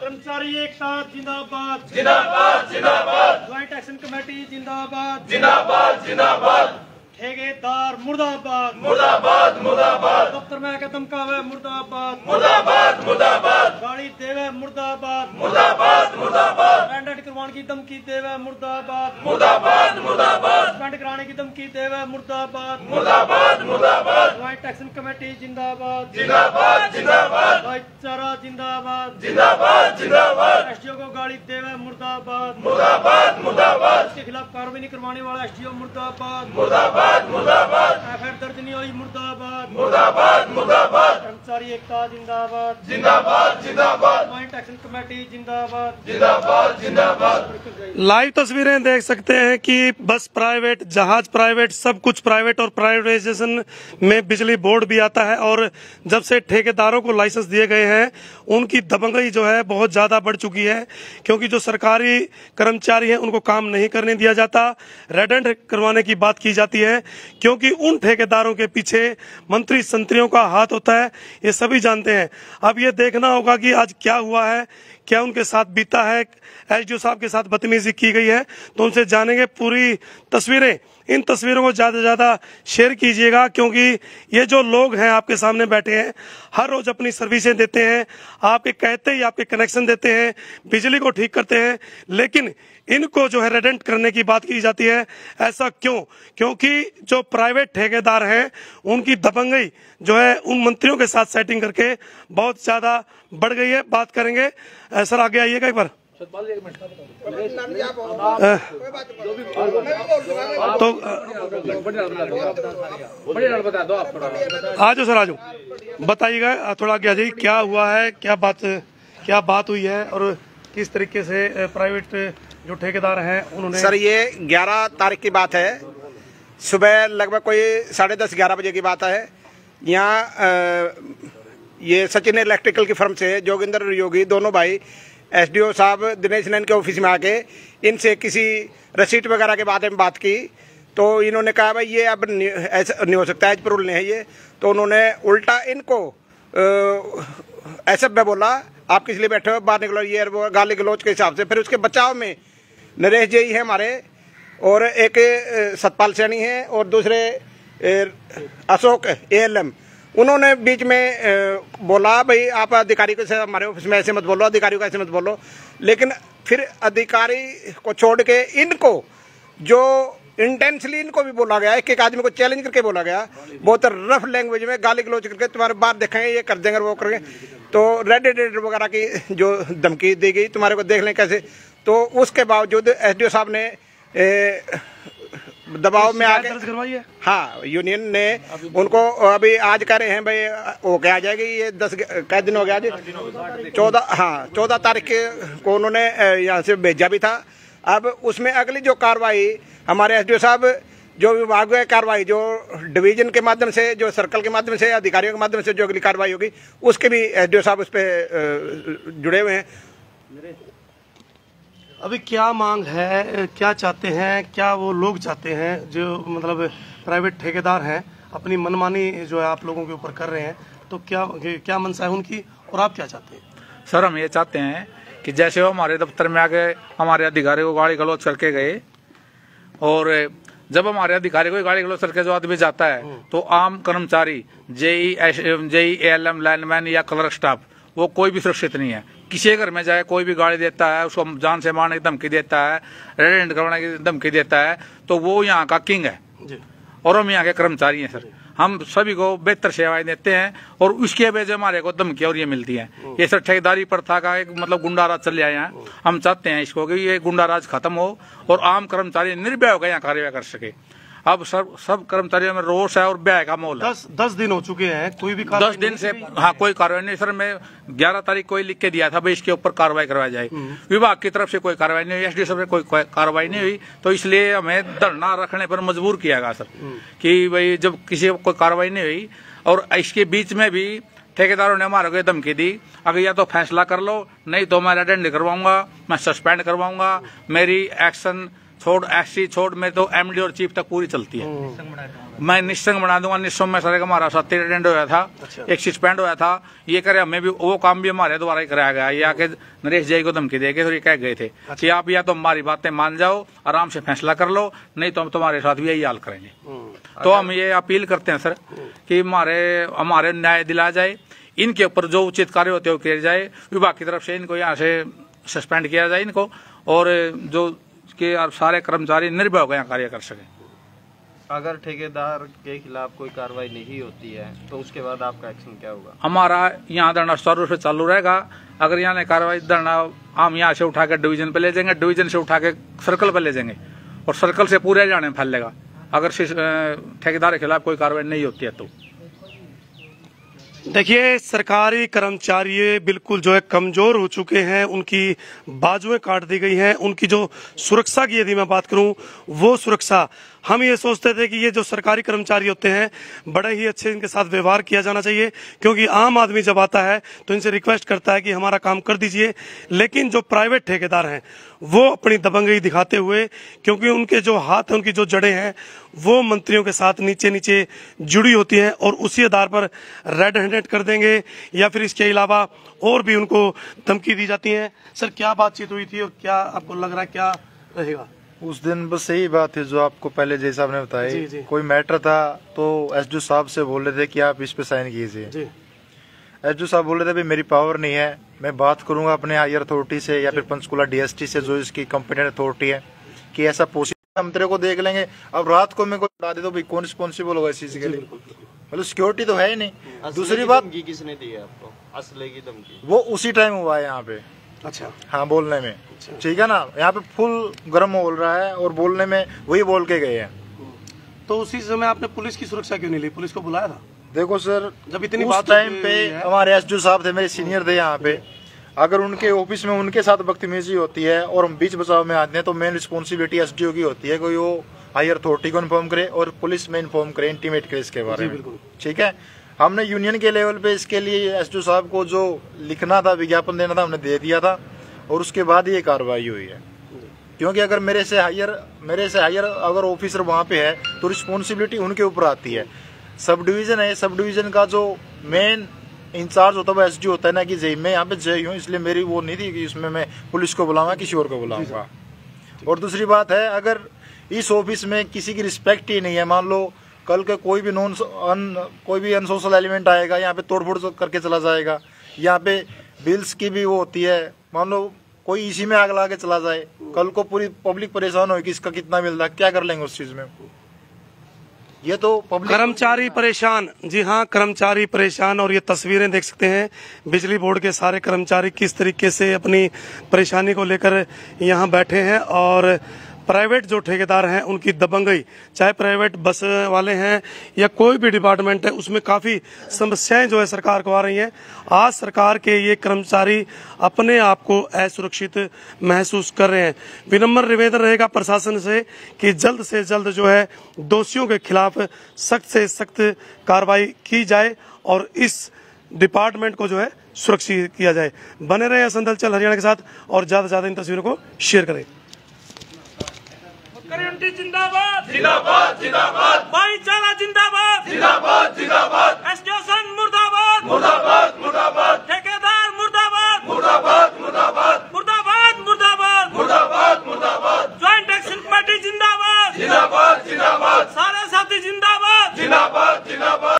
कर्मचारी एकता जिंदाबाद। जिंदाबाद जिंदाबाद। ज्वाइंट एक्शन कमेटी जिंदाबाद। जिंदाबाद जिंदाबाद। ठेकेदार मुर्दाबाद। मुर्दाबाद मुर्दाबाद। दफ्तर में के धमकावे मुर्दाबाद। मुर्दाबाद मुर्दाबाद। गाड़ी देवे मुर्दाबाद। मुर्दाबाद मुर्दाबाद। स्टैंडर्ड करवाने की धमकी देवे मुर्दाबाद। मुर्दाबाद मुर्दाबाद। स्टैंड कराने की धमकी देवे मुर्दाबाद। मुर्दाबाद मुर्दाबाद। ज्वाइंट एक्शन कमेटी जिंदाबाद। जिंदाबाद जिंदाबाद। जिंदाबाद। जिंदाबाद जिंदाबाद। एसडीओ को गाली देवे मुर्दाबाद। मुर्दाबाद मुर्दाबाद। के खिलाफ कार्रवाई नहीं करवाने वाला एसडीओ मुर्दाबाद। मुर्दाबाद मुर्दाबाद। एफआईआर दर्ज नहीं हुई मुर्दाबाद। मुर्दाबाद मुर्दाबाद। कर्मचारी एकता जिंदाबाद। जिंदाबाद जिंदाबाद। ज्वाइंट एक्शन कमेटी जिंदाबाद जिंदाबाद जिंदाबाद लाइव तस्वीरें देख सकते हैं कि बस प्राइवेट जहाज़ प्राइवेट सब कुछ प्राइवेट और प्राइवेटाइजेशन में बिजली बोर्ड भी आता है और जब से ठेकेदारों को लाइसेंस दिए गए हैं उनकी दबंगई जो है बहुत ज़्यादा बढ़ चुकी है क्योंकि जो सरकारी कर्मचारी हैं उनको काम नहीं करने दिया जाता। रेडेंट करवाने की बात की जाती है क्योंकि उन ठेकेदारों के पीछे मंत्री संतरियों का हाथ होता है ये सभी जानते हैं। अब ये देखना होगा कि आज क्या हुआ है। क्या उनके साथ बीता है एसडीओ साहब के साथ बदतमीजी की गई है तो उनसे जानेंगे पूरी तस्वीरें। इन तस्वीरों को ज़्यादा से ज़्यादा शेयर कीजिएगा, क्योंकि ये जो लोग हैं आपके सामने बैठे हैं, हर रोज अपनी सर्विसें देते हैं, आपके कहते ही आपके कनेक्शन देते हैं, बिजली को ठीक करते हैं, लेकिन इनको जो है रेडेंट करने की बात की जाती है। ऐसा क्यों? क्योंकि जो प्राइवेट ठेकेदार हैं, उनकी दबंगई जो है उन मंत्रियों के साथ सेटिंग करके बहुत ज़्यादा बढ़ गई है। बात करेंगे। सर, आगे आइएगा एक बार। तो बता दो आप थोड़ा आ जाओ सर, आज। बताइएगा थोड़ा आगे आ क्या हुआ है? क्या बात क्या बात हुई है? और किस तरीके से प्राइवेट जो ठेकेदार हैं, उन्होंने सर, ये 11 तारीख की बात है। सुबह लगभग कोई साढ़े दस, ग्यारह बजे की बात है। यहाँ ये सचिन इलेक्ट्रिकल की फर्म से जोगिंदर योगी, दोनों भाई, एसडीओ साहब, दिनेश नैन के ऑफ़िस में आके इनसे किसी रसीट वगैरह के बारे में बात की। तो इन्होंने कहा, भाई, ये अब ऐसा नहीं हो सकता है रूल नहीं है ये। तो उन्होंने उल्टा इनको ऐसा में बोला, आप किस लिए बैठे हो? बाहर निकलो, ये गाली गलोच के हिसाब से। फिर उसके बचाव में नरेश जी है हमारे, और एक सतपाल सैनी है, और दूसरे अशोक एएलएम उन्होंने बीच में बोला, भाई आप अधिकारी को से हमारे ऑफ़िस में ऐसे मत बोलो अधिकारी को ऐसे मत बोलो। लेकिन फिर अधिकारी को छोड़ के इनको, जो इंटेंसली इनको भी बोला गया एक एक आदमी को चैलेंज करके बोला गया। बहुत रफ लैंग्वेज में गाली गलोच करके तुम्हारे बात देखेंगे ये कर देंगे वो करेंगे। तो रेड रेड वगैरह की जो धमकी दी गई तुम्हारे को देख लें कैसे। तो उसके बावजूद एसडीओ साहब ने ए, दबाव में करवाई है? यूनियन ने उनको अभी आज कह रहे हैं भाई हो के आ जाएगी ये दस कै दिन हो गया आज। चौदह हाँ चौदह तारीख के उन्होंने यहाँ से भेजा भी था। अब उसमें अगली जो कार्रवाई हमारे एसडीओ साहब जो विभाग है कार्रवाई जो डिवीज़न के माध्यम से जो सर्कल के माध्यम से अधिकारियों के माध्यम से जो अगली कार्रवाई होगी उसके भी एसडीओ साहब उस पर जुड़े हुए हैं। अभी क्या मांग है क्या चाहते हैं क्या वो लोग चाहते हैं जो मतलब प्राइवेट ठेकेदार हैं अपनी मनमानी जो है आप लोगों के ऊपर कर रहे हैं तो क्या क्या मनसा है उनकी और आप क्या चाहते हैं? सर हम ये चाहते हैं कि जैसे वो हमारे दफ्तर में आके हमारे अधिकारी को गाड़ी गलौज करके गए और जब हमारे अधिकारी कोई गाड़ी ग्लोसर के जो आदमी जाता है तो आम कर्मचारी JE JE L M lineman या क्लर्क स्टाफ वो कोई भी सुरक्षित नहीं है। किसी घर में जाए कोई भी गाड़ी देता है उसको जान से मारने की धमकी देता है रेड हैंड करवाने की धमकी देता है तो वो यहाँ का किंग है। और हम यहाँ के कर्मचारी हैं सर। हम सभी को बेहतर सेवाएँ देते हैं और उसके वजह से हमारे को धमकी और ये मिलती है। ये सर ठेकेदारी प्रथा का एक मतलब गुंडा राज चल जाए हैं। हम चाहते हैं इसको कि ये गुंडा राज खत्म हो और आम कर्मचारी निर्भय होकर यहाँ कार्यवाही कर सके। अब सब सब कर्मचारियों में रोष है और ब्याह का माहौल है। दस दस दिन हो चुके हैं कोई भी दस दिन से हाँ कोई कार्रवाई नहीं। सर मैं ग्यारह तारीख को ही लिख के दिया था भाई इसके ऊपर कार्रवाई करवाई जाए। विभाग की तरफ़ से कोई कार्रवाई नहीं हुई एसडी से कोई कोई कार्रवाई नहीं हुई। तो इसलिए हमें धरना रखने पर मजबूर किया गया सर कि भाई जब किसी कोई कार्रवाई नहीं हुई और इसके बीच में भी ठेकेदारों ने हमारे को धमकी दी अगर या तो फैसला कर लो नहीं तो मैं अटेंड करवाऊँगा मैं सस्पेंड करवाऊँगा मेरी एक्शन छोड़ एक्सी छोड़ में तो एमडी और चीफ तक पूरी चलती है। मैं निश्चंग बना दूँगा निश्चम में सर हमारा साथी टेंड होया था अच्छा। एक सस्पेंड होया था ये करे हमें भी वो काम भी हमारे द्वारा ही कराया गया। ये आके नरेश जय को धमकी दे के फिर ये कह गए थे अच्छा। कि आप या तो हमारी बातें मान जाओ आराम से फैसला कर लो नहीं तो हम तुम्हारे साथ भी यही हाल करेंगे। तो हम ये अपील करते हैं सर कि हमारे हमारे न्याय दिला जाए इनके ऊपर जो उचित कार्य होते हो किया जाए विभाग की तरफ़ से इनको यहाँ से सस्पेंड किया जाए इनको और जो के और सारे कर्मचारी निर्भय होकर यहाँ कार्य कर सकें। अगर ठेकेदार के खिलाफ कोई कार्रवाई नहीं होती है तो उसके बाद आपका एक्शन क्या होगा? हमारा यहाँ धरना रूप से चालू रहेगा। अगर यहाँ ने कार्रवाई धरना हम यहाँ से उठा के डिवीज़न पे ले जाएँगे डिवीज़न से उठा के सर्कल पे ले जाएँगे और सर्कल से पूरे जाने फैलेगा। अगर ठेकेदार के खिलाफ कोई कार्रवाई नहीं होती है तो। देखिए, सरकारी कर्मचारी बिल्कुल जो है कमज़ोर हो चुके हैं। उनकी बाजुएँ काट दी गई हैं। उनकी जो सुरक्षा की यदि मैं बात करूँ, वो सुरक्षा हम ये सोचते थे कि ये जो सरकारी कर्मचारी होते हैं, बड़े ही अच्छे इनके साथ व्यवहार किया जाना चाहिए, क्योंकि आम आदमी जब आता है तो इनसे रिक्वेस्ट करता है कि हमारा काम कर दीजिए। लेकिन जो प्राइवेट ठेकेदार हैं, वो अपनी दबंगई दिखाते हुए, क्योंकि उनके जो हाथ हैं, उनकी जो जड़ें हैं, वो मंत्रियों के साथ नीचे नीचे जुड़ी होती हैं और उसी आधार पर रेड हैंडेड कर देंगे, या फिर इसके अलावा और भी उनको धमकी दी जाती है। सर, क्या बातचीत हुई थी और क्या आपको लग रहा है, क्या रहेगा? उस दिन बस यही बात है जो आपको पहले जैसा आपने जी, बताई कोई मैटर था तो एस साहब से बोल रहे थे कि आप इस पे साइन कीजिए। जी। एस साहब बोल रहे थे भाई मेरी पावर नहीं है मैं बात करूँगा अपने हायर अथॉरिटी से या फिर पंचकुला डीएसटी से जो इसकी कंपिटेंट अथॉरिटी है कि ऐसा पॉसिबल हम तेरे को देख लेंगे। अब रात को मैं कोई बता दे तो भाई कौन रिस्पॉन्सिबल होगा इस चीज़ के लिए? मतलब सिक्योरिटी तो है ही नहीं। दूसरी बात किसने दी है आपको? असले की धमकी। वो उसी टाइम हुआ है यहाँ पे। अच्छा। हाँ बोलने में। ठीक है ना? यहाँ पे फुल गर्म बोल रहा है और बोलने में वही बोल के गए हैं। तो उसी समय आपने पुलिस की सुरक्षा क्यों नहीं ली? पुलिस को बुलाया था? देखो सर जब इतनी उस बात टाइम पे हमारे एस साहब थे मेरे सीनियर थे यहाँ पे। अगर उनके ऑफ़िस में उनके साथ बदतमीजी होती है और हम बीच बचाव में आते हैं तो मेन रिस्पॉन्सिबिलिटी एस की होती है कि वो हायर अथॉरिटी को इन्फॉर्म करे और पुलिस में इन्फॉर्म करे इंटीमेट करे इसके बारे में। ठीक है? हमने यूनियन के लेवल पे इसके लिए एस साहब को जो लिखना था विज्ञापन देना था हमने दे दिया था और उसके बाद ये कार्रवाई हुई है। क्योंकि अगर मेरे से हायर मेरे से हायर अगर ऑफिसर वहाँ पे है तो रिस्पॉन्सिबिलिटी उनके ऊपर आती है। सब डिवीज़न है सब डिवीज़न का जो मेन इंचार्ज होता है वो एस होता है ना कि जय मैं यहाँ पे जय हूँ इसलिए मेरी वो नहीं थी कि इसमें मैं पुलिस को बुलाऊँगा किसी और को बुलाऊँगा। और दूसरी बात है अगर इस ऑफ़िस में किसी की रिस्पेक्ट ही नहीं है मान लो कल के कोई भी नॉन अन, कोई भी अनसोशल एलिमेंट आएगा, यहाँ पे तोड़फोड़ करके चला जाएगा। यहाँ पे बिल्स की भी वो होती है। मान लो कोई इसी में आग लगा के चला जाए, कल को पूरी पब्लिक परेशान होगी इसका कितना मिल रहा है, क्या कर लेंगे उस चीज़ में? ये तो कर्मचारी परेशान। जी हाँ कर्मचारी परेशान और ये तस्वीरें देख सकते हैं। बिजली बोर्ड के सारे कर्मचारी किस तरीके से अपनी परेशानी को लेकर यहाँ बैठे हैं और प्राइवेट जो ठेकेदार हैं, उनकी दबंगई चाहे प्राइवेट बस वाले हैं या कोई भी डिपार्टमेंट है, उसमें काफ़ी समस्याएँ जो है सरकार को आ रही हैं। आज सरकार के ये कर्मचारी अपने आप को असुरक्षित महसूस कर रहे हैं। विनम्र निवेदन रहेगा प्रशासन से कि जल्द से जल्द जो है दोषियों के खिलाफ सख्त से सख्त कार्रवाई की जाए और इस डिपार्टमेंट को जो है सुरक्षित किया जाए। बने रहे संदल चल हरियाणा के साथ और ज़्यादा से ज़्यादा इन तस्वीरों को शेयर करें। करेंटी जिंदाबाद। जिंदाबाद जिंदाबाद। भाईचारा